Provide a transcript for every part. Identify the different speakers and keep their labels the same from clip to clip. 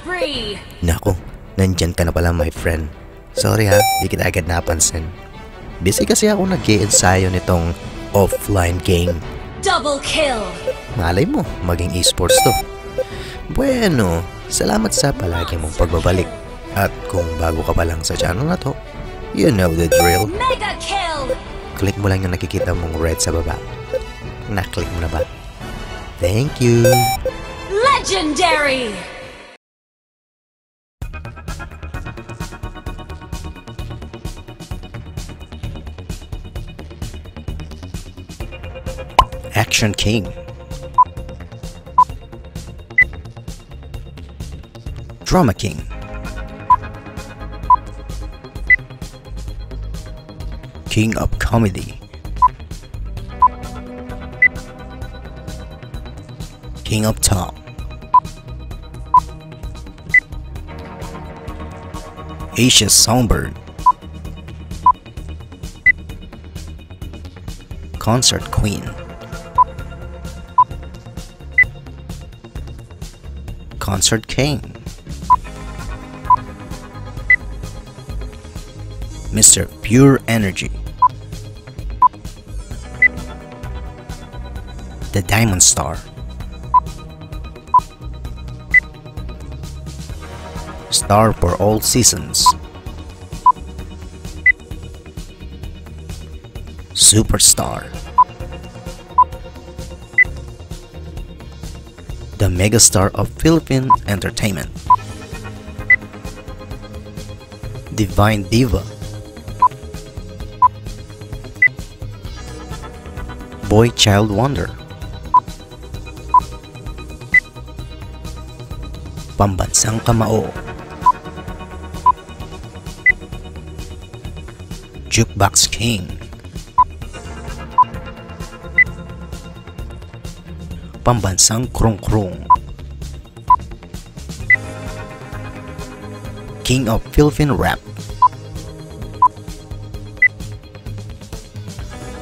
Speaker 1: spree!
Speaker 2: Nako, nandyan ka na pala my friend. Sorry ha, di kita agad napansin. Busy kasi ako nag ensayo nitong offline game.
Speaker 1: Double kill!
Speaker 2: Malay mo, maging esports to. Bueno, salamat sa palagi mong pagbabalik. At kung bago ka pa lang sa channel na to, you know the drill.
Speaker 1: Mega kill!
Speaker 2: Click mo lang yung nakikita mong red sa baba. Na-click mo na ba? Thank you!
Speaker 1: Legendary!
Speaker 2: Action King. Drama King. King of Comedy. King of Talk. Asia Songbird. Concert Queen. Concert King. Mr. Pure Energy. The Diamond Star. Star for all seasons. Superstar. The megastar of Philippine entertainment. Divine Diva. Boy Child Wonder. Pambansang Kamao. Jukebox King. Pambansang Krung Krung. King of Philippine Rap.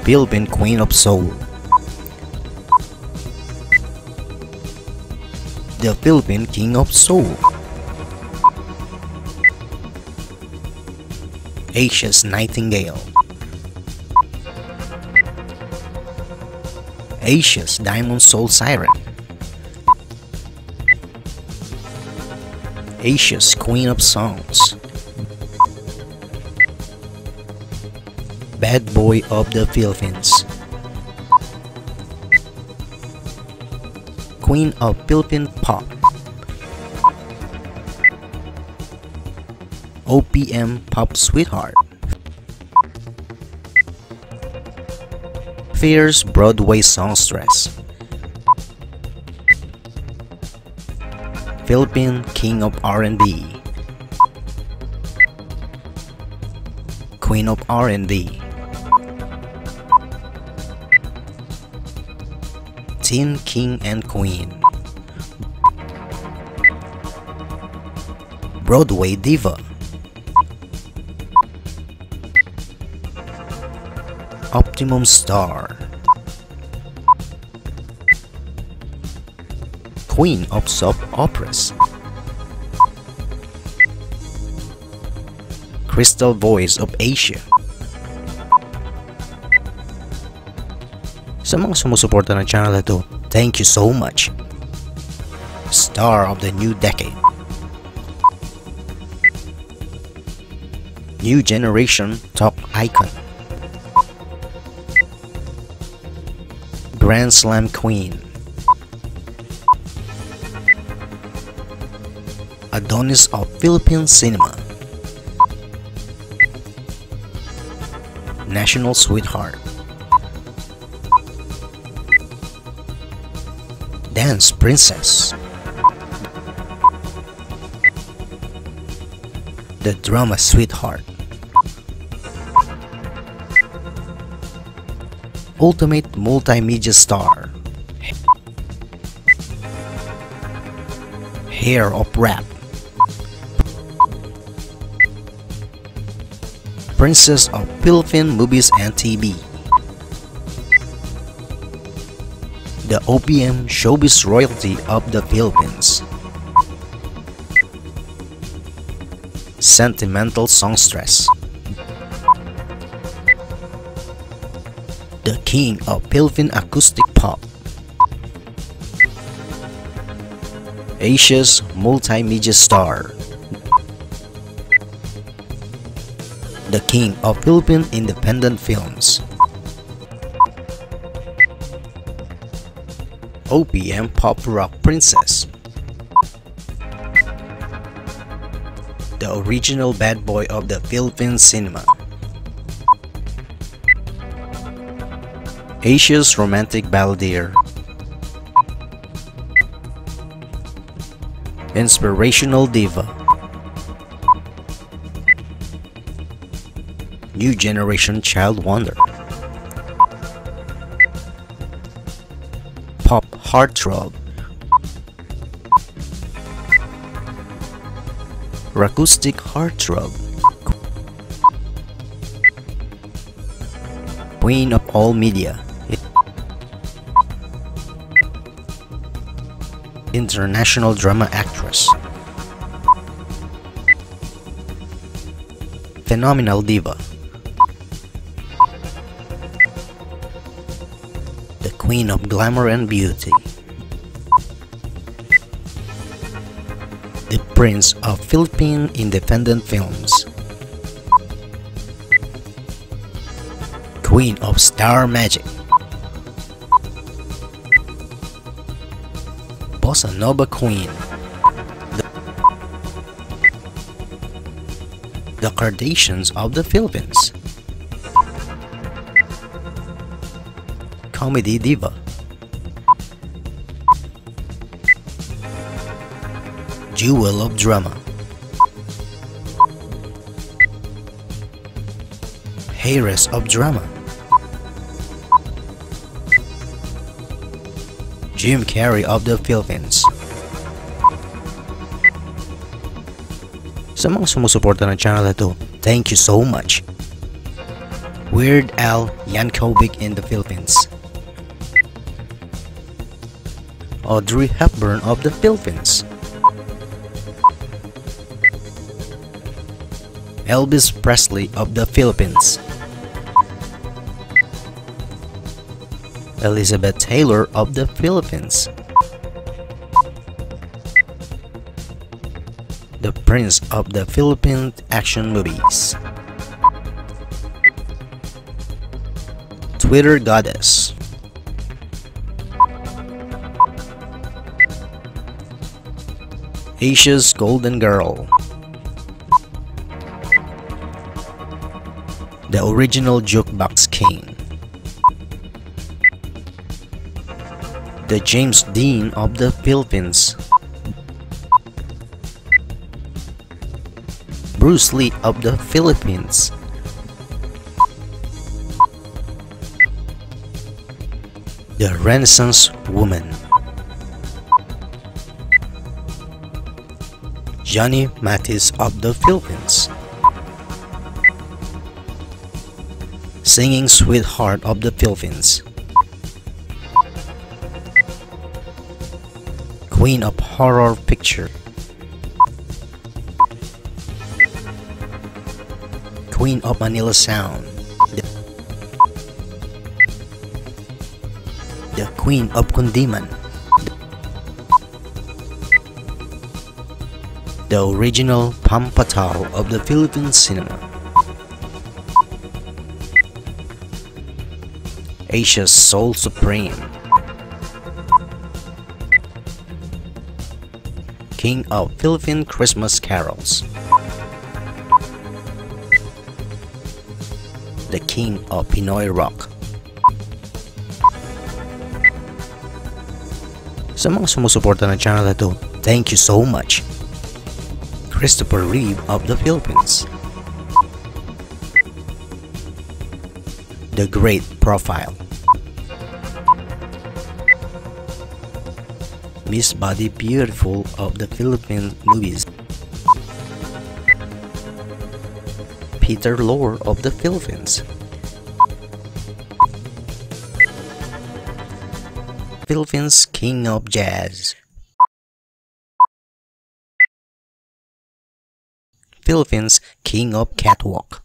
Speaker 2: Philippine Queen of Soul. The Philippine King of Soul. Asia's Nightingale. Asia's Diamond Soul Siren. Asia's Queen of Songs. Bad Boy of the Philippines. Queen of Philippine Pop. OPM Pop Sweetheart. Fierce Broadway Songstress. Philippine King of R&B. Queen of R&B. Teen King and Queen. Broadway Diva. Optimum Star. Queen of Soap Operas. Crystal Voice of Asia. Sa mga sumusuporta ng channel na thank you so much. Star of the New Decade. New Generation Talk Icon. Grand Slam Queen. Adonis of Philippine Cinema. National Sweetheart. Dance Princess. The Drama Sweetheart. Ultimate Multimedia Star. Heir of Rap. Princess of Philippine Movies and TV. The OPM Showbiz Royalty of the Philippines. Sentimental Songstress. King of Philippine acoustic pop. Asia's multimedia star. The king of Philippine independent films. OPM pop rock princess. The original bad boy of the Philippine cinema. Asia's romantic balladeer. Inspirational diva. New generation child wonder. Pop heartthrob. Acoustic heartthrob. Queen of all media. International drama actress. Phenomenal diva. The queen of glamour and beauty. The prince of Philippine independent films. Queen of Star Magic. Bossa Nova Queen. The, the Kardashians of the Philippines. Comedy Diva. Jewel of Drama. Heiress of Drama. Jim Carrey of the Philippines. Sa mga sumusuporta ng channel na to, thank you so much. Weird Al Yankovic in the Philippines. Audrey Hepburn of the Philippines. Elvis Presley of the Philippines. Elizabeth Taylor of the Philippines. The Prince of the Philippine action movies. Twitter Goddess. Asia's Golden Girl. The original Jukebox King. The James Dean of the Philippines. Bruce Lee of the Philippines. The Renaissance Woman. Johnny Mathis of the Philippines. Singing Sweetheart of the Philippines. Queen of Horror Picture. Queen of Manila Sound. The, the Queen of Kundiman. The original Pampatal of the Philippine cinema. Asia's Soul Supreme. King of Philippine Christmas carols. The King of Pinoy Rock. Sa mga sumusuporta ng channel na to, thank you so much. Christopher Reeve of the Philippines. The Great Profile. Miss Body Beautiful of the Philippine movies. Peter Lorre of the Philippines. Philippines King of Jazz. Philippines King of Catwalk.